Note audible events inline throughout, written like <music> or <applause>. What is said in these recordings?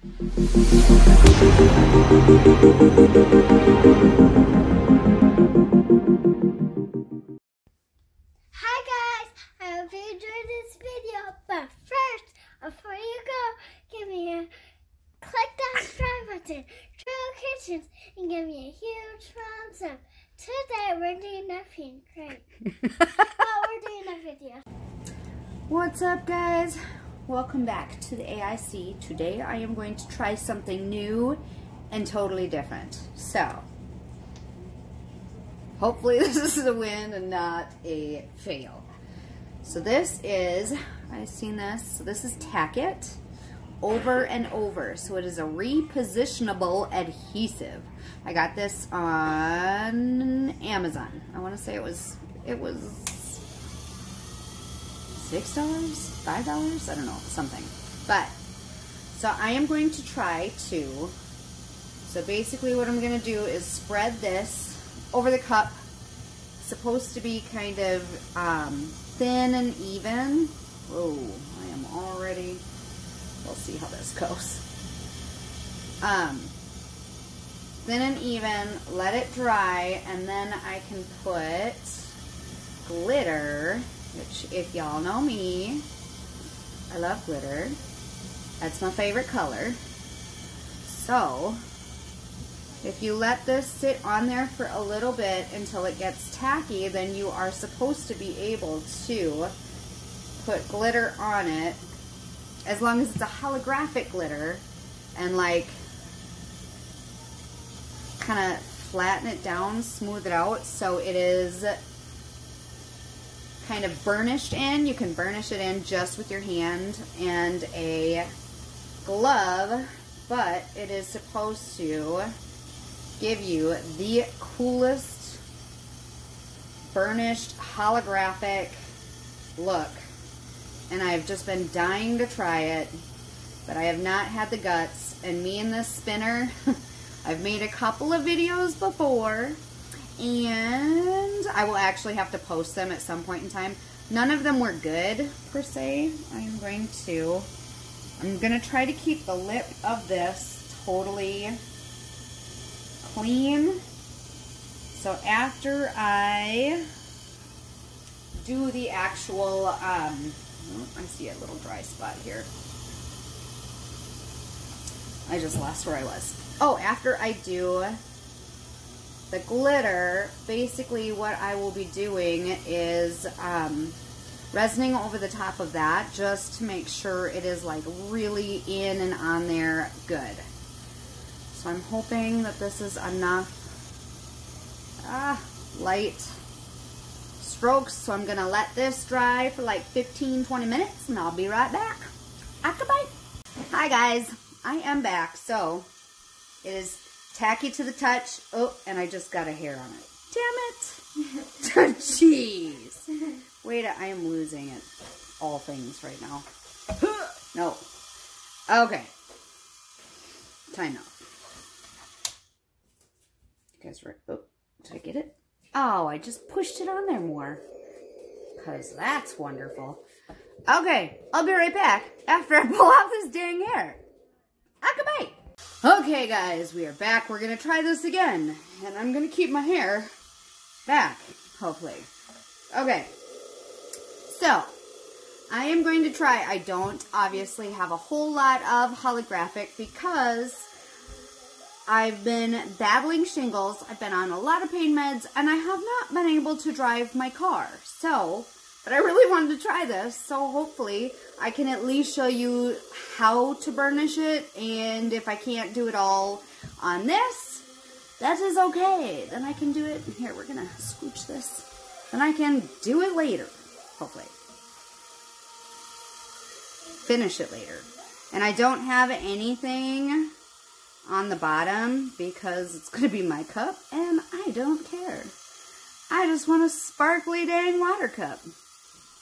Hi Welcome back to the AIC. Today I am going to try something new and totally different. So, hopefully <laughs> this is a win and not a fail. So this is, I've seen this, so this is Tack It over and over. So it is a repositionable adhesive. I got this on Amazon. I want to say it was, it was six dollars, five dollars, I don't know, something. But so I am going to try to. So basically, what I'm going to do is spread this over the cup. supposed to be kind of um, thin and even. Oh, I am already. We'll see how this goes. Um, thin and even. Let it dry, and then I can put glitter which if y'all know me, I love glitter. That's my favorite color. So, if you let this sit on there for a little bit until it gets tacky, then you are supposed to be able to put glitter on it as long as it's a holographic glitter and like kind of flatten it down, smooth it out so it is kind of burnished in. You can burnish it in just with your hand and a glove, but it is supposed to give you the coolest burnished holographic look. And I've just been dying to try it, but I have not had the guts. And me and this spinner, <laughs> I've made a couple of videos before and I will actually have to post them at some point in time. None of them were good, per se. I'm going to, I'm going to try to keep the lip of this totally clean. So after I do the actual, um, I see a little dry spot here. I just lost where I was. Oh, after I do the glitter, basically what I will be doing is um, resining over the top of that just to make sure it is like really in and on there good. So I'm hoping that this is enough ah, light strokes. So I'm going to let this dry for like 15-20 minutes and I'll be right back. Bye. Hi guys, I am back. So it is Tacky to the touch. Oh, and I just got a hair on it. Damn it. <laughs> <laughs> Jeez. Wait, I am losing it. All things right now. <laughs> no. Okay. Time out. You guys right? Oh, did I get it? Oh, I just pushed it on there more. Because that's wonderful. Okay, I'll be right back after I pull out this dang hair. Akabite. Okay, guys, we are back. We're going to try this again. And I'm going to keep my hair back, hopefully. Okay. So, I am going to try. I don't obviously have a whole lot of holographic because I've been battling shingles. I've been on a lot of pain meds, and I have not been able to drive my car. So, but I really wanted to try this, so hopefully I can at least show you how to burnish it, and if I can't do it all on this, that is okay. Then I can do it, here, we're going to scooch this. Then I can do it later, hopefully. Finish it later. And I don't have anything on the bottom because it's going to be my cup, and I don't care. I just want a sparkly dang water cup.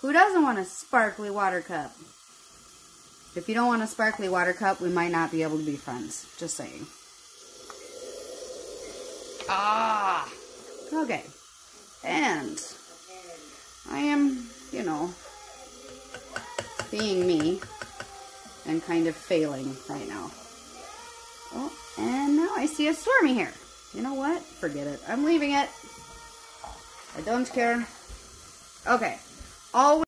Who doesn't want a sparkly water cup? If you don't want a sparkly water cup, we might not be able to be friends. Just saying. Ah! Okay. And I am, you know, being me and kind of failing right now. Oh, and now I see a Stormy here. You know what? Forget it. I'm leaving it. I don't care. Okay. Always.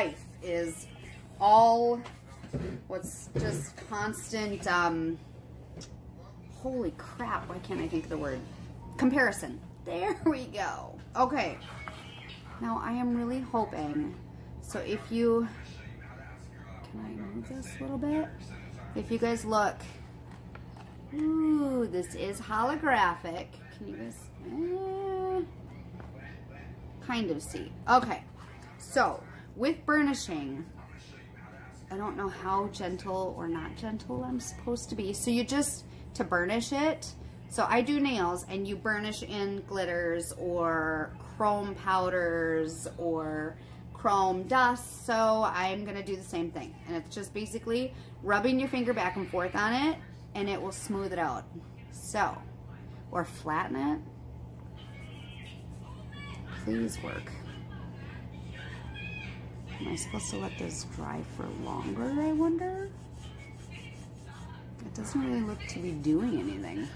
Life is all what's just constant um holy crap why can't i think of the word? Comparison. <laughs> There we go. Okay. Now i am really hoping so if you can i move this a little bit? If you guys look ooh this is holographic. Can you guys eh, kind of see. Okay so with burnishing, I don't know how gentle or not gentle I'm supposed to be. So you just, to burnish it, so I do nails and you burnish in glitters or chrome powders or chrome dust. So I'm gonna do the same thing. And it's just basically rubbing your finger back and forth on it and it will smooth it out. So, or flatten it. Please work. Am I supposed to let this dry for longer, I wonder? It doesn't really look to be doing anything.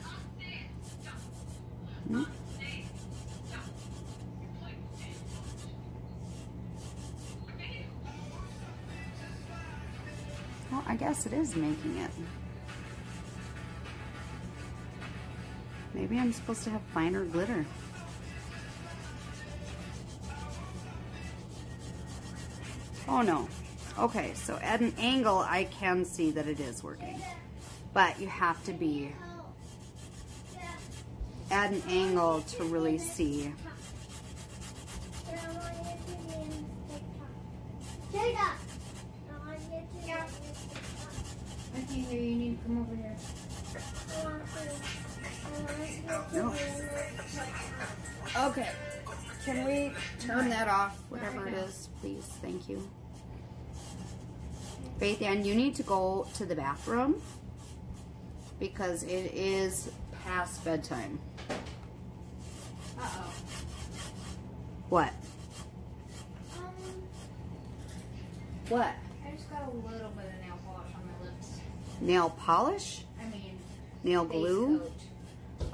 Hmm? Well, I guess it is making it. Maybe I'm supposed to have finer glitter. Oh no. Okay, so at an angle, I can see that it is working. But you have to be at an angle to really see. Take up. I want you to Yeah. I can't hear you. You need to come over here. I want to- I want you to No. Okay. Can we turn that off, whatever it is, please? Thank you. Faith Ann, you need to go to the bathroom because it is past bedtime. Uh-oh. What? Um, What? I just got a little bit of nail polish on my lips. Nail polish? I mean, Nail glue? coat.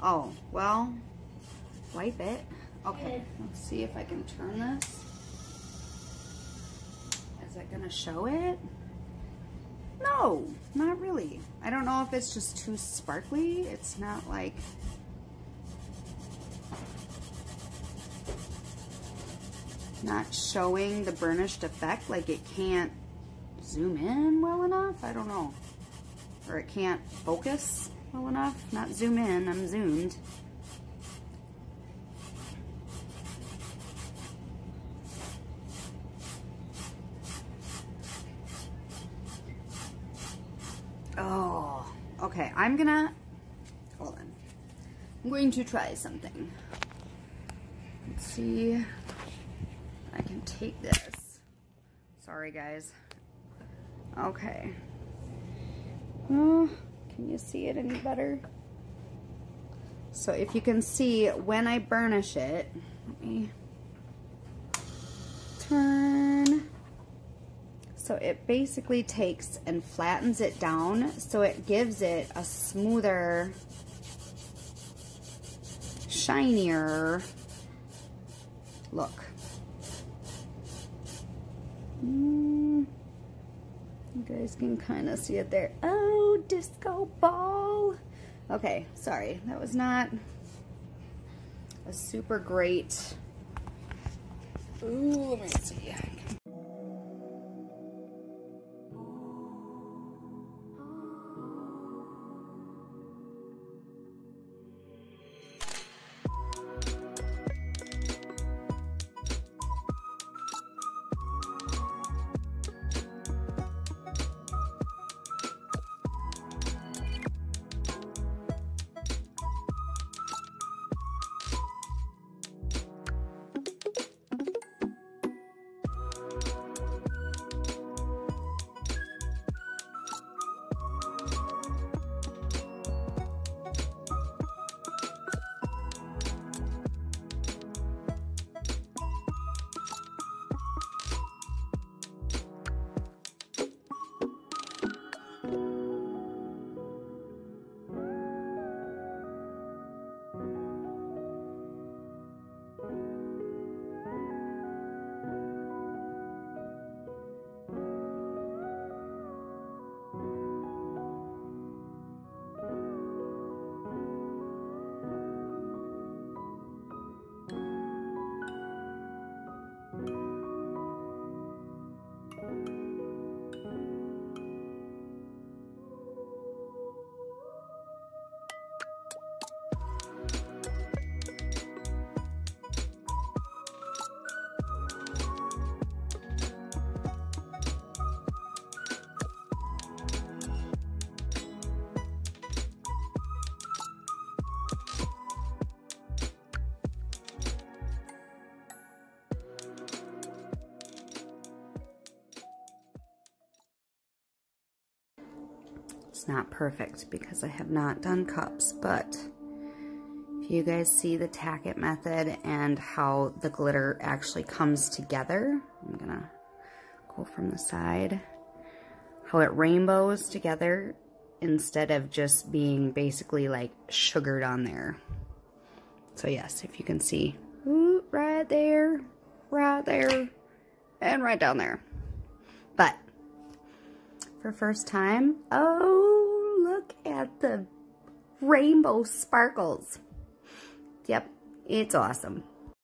Oh, well, wipe it. Okay, let's see if I can turn this. Is it gonna show it? No, not really. I don't know if it's just too sparkly. It's not like... Not showing the burnished effect, like it can't zoom in well enough. I don't know. Or it can't focus well enough. Not zoom in, I'm zoomed. Oh, okay. I'm gonna, hold on. I'm going to try something. Let's see. I can take this. Sorry, guys. Okay. Oh, can you see it any better? So if you can see, when I burnish it, let me So it basically takes and flattens it down so it gives it a smoother, shinier look. Mm, you guys can kind of see it there. Oh, disco ball. Okay, sorry. That was not a super great. Ooh, let me see. It's not perfect because I have not done cups, but if you guys see the tack it method and how the glitter actually comes together, I'm gonna go from the side, how it rainbows together instead of just being basically like sugared on there. So yes, if you can see, ooh, right there, right there, and right down there. For first time. Oh, look at the rainbow sparkles. Yep, it's awesome.